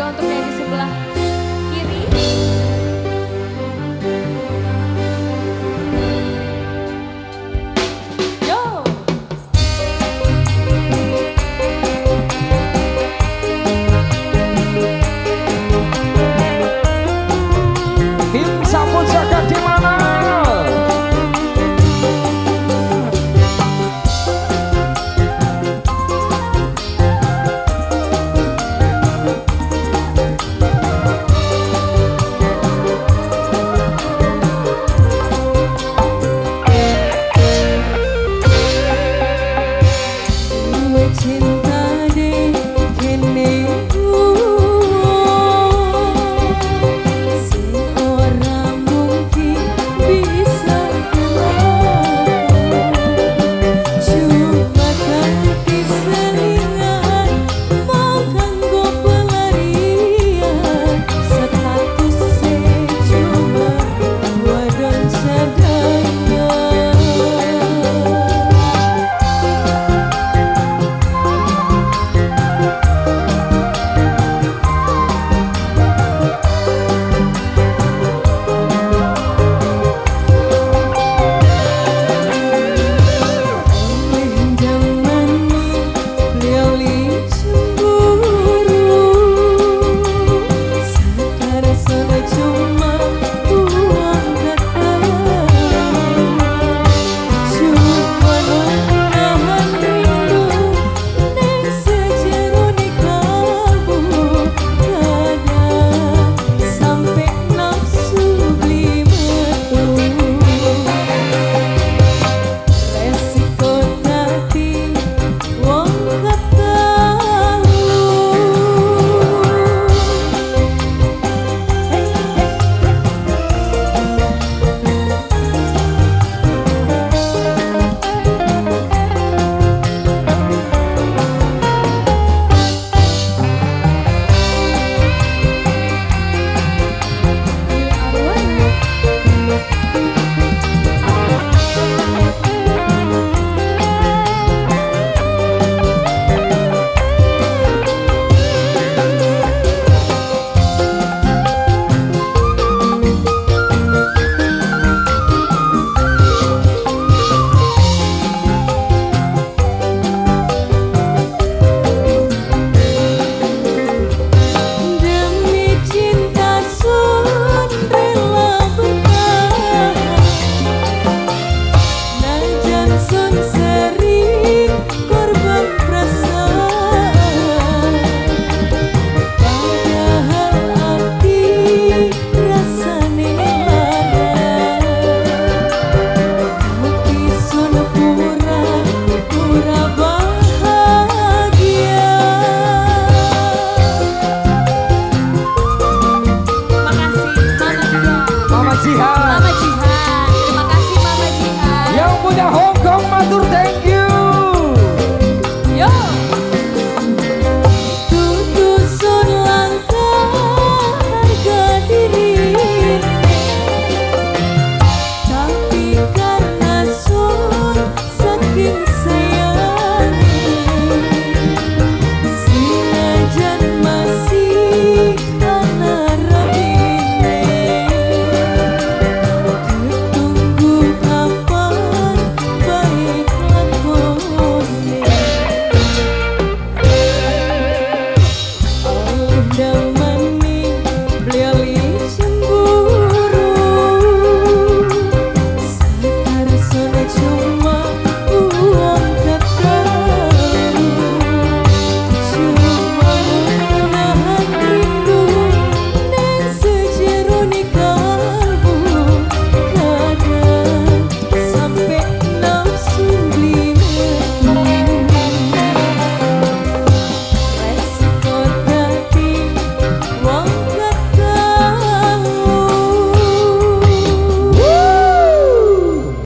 juga untuk yang di sebelah.